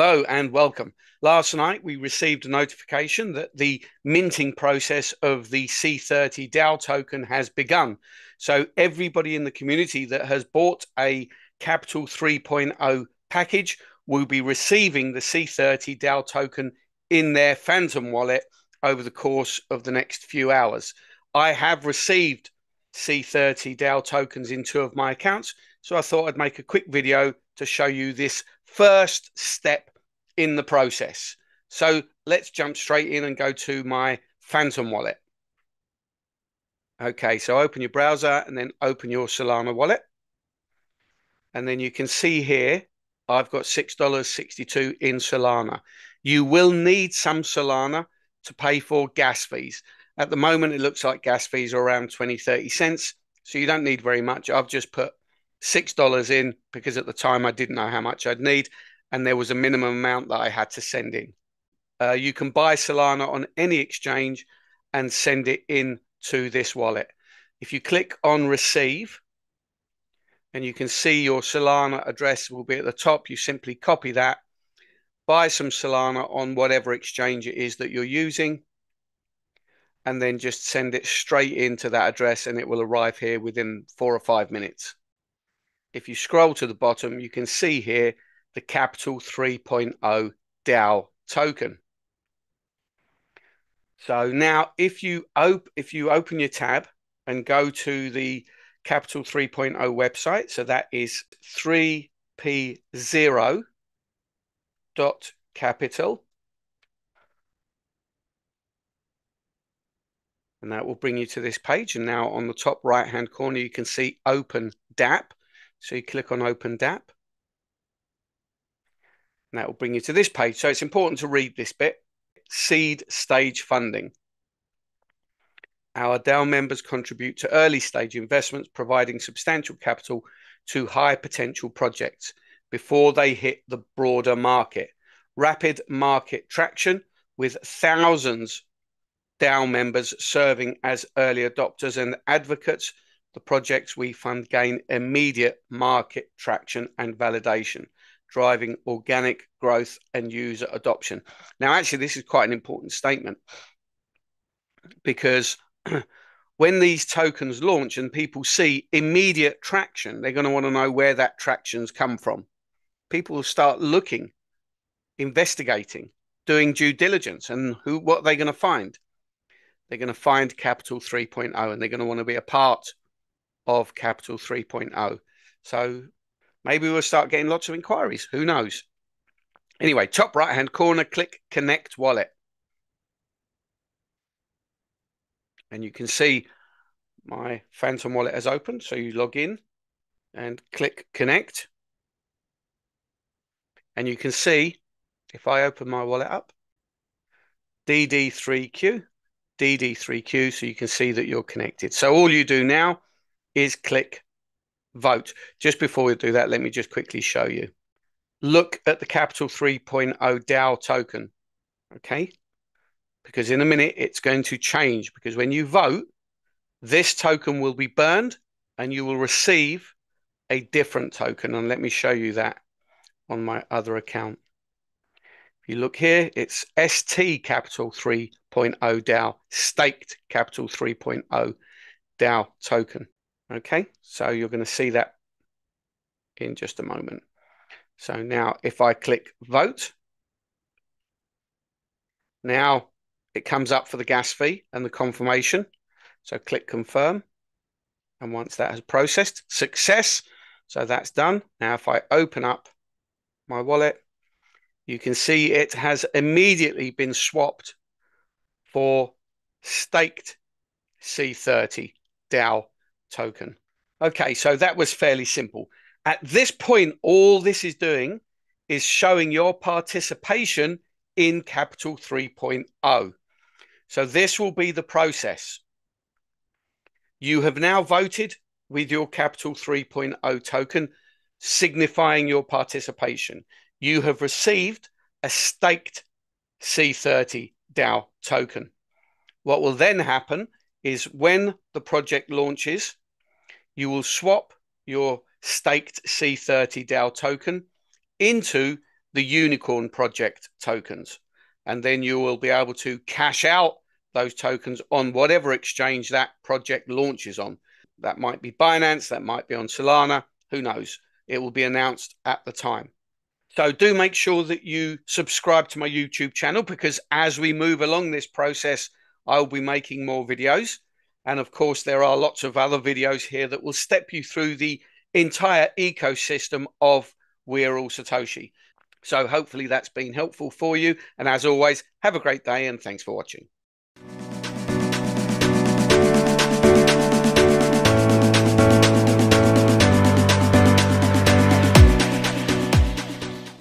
Hello and welcome. Last night we received a notification that the minting process of the C30 DAO token has begun. So everybody in the community that has bought a Capital 3.0 package will be receiving the C30 DAO token in their Phantom wallet over the course of the next few hours. I have received C30 DAO tokens in two of my accounts, so I thought I'd make a quick video to show you this first step in the process. So let's jump straight in and go to my Phantom wallet. Okay, so open your browser and then open your Solana wallet. And then you can see here, I've got $6.62 in Solana. You will need some Solana to pay for gas fees. At the moment, it looks like gas fees are around 20, 30 cents. So you don't need very much. I've just put $6 in because at the time I didn't know how much I'd need. And there was a minimum amount that I had to send in. Uh, you can buy Solana on any exchange and send it in to this wallet. If you click on receive, and you can see your Solana address will be at the top, you simply copy that, buy some Solana on whatever exchange it is that you're using, and then just send it straight into that address and it will arrive here within four or five minutes. If you scroll to the bottom, you can see here the Capital 3.0 DAO token. So now if you op if you open your tab and go to the Capital 3.0 website, so that is 3p0 dot capital and that will bring you to this page. And now on the top right hand corner, you can see Open DApp. So you click on Open DApp. And that will bring you to this page. So it's important to read this bit. Seed stage funding. Our DAO members contribute to early stage investments, providing substantial capital to high potential projects before they hit the broader market. Rapid market traction with thousands DAO members serving as early adopters and advocates, the projects we fund gain immediate market traction and validation, driving organic growth and user adoption. Now, actually, this is quite an important statement because when these tokens launch and people see immediate traction, they're going to want to know where that traction's come from. People will start looking, investigating, doing due diligence, and who what are they going to find? They're going to find Capital 3.0 and they're going to want to be a part of Capital 3.0. So maybe we'll start getting lots of inquiries. Who knows? Anyway, top right hand corner, click Connect Wallet. And you can see my Phantom wallet has opened. So you log in and click Connect. And you can see if I open my wallet up, DD3Q DD3Q so you can see that you're connected. So all you do now is click vote. Just before we do that, let me just quickly show you. Look at the Capital 3.0 DAO token, okay? Because in a minute it's going to change because when you vote, this token will be burned and you will receive a different token. And let me show you that on my other account. You look here, it's ST Capital 3 3.0 DAO, staked Capital 3.0 DAO token. Okay, so you're going to see that in just a moment. So now if I click vote, now it comes up for the gas fee and the confirmation. So click confirm. And once that has processed, success. So that's done. Now if I open up my wallet, you can see it has immediately been swapped for staked C30 DAO token. Okay, so that was fairly simple. At this point, all this is doing is showing your participation in Capital 3.0. So this will be the process. You have now voted with your Capital 3.0 token, signifying your participation. You have received a staked C30 DAO token. What will then happen is when the project launches, you will swap your staked C30 DAO token into the Unicorn Project tokens. And then you will be able to cash out those tokens on whatever exchange that project launches on. That might be Binance, that might be on Solana, who knows? It will be announced at the time. So do make sure that you subscribe to my YouTube channel because as we move along this process, I'll be making more videos. And of course, there are lots of other videos here that will step you through the entire ecosystem of We're All Satoshi. So hopefully that's been helpful for you. And as always, have a great day and thanks for watching.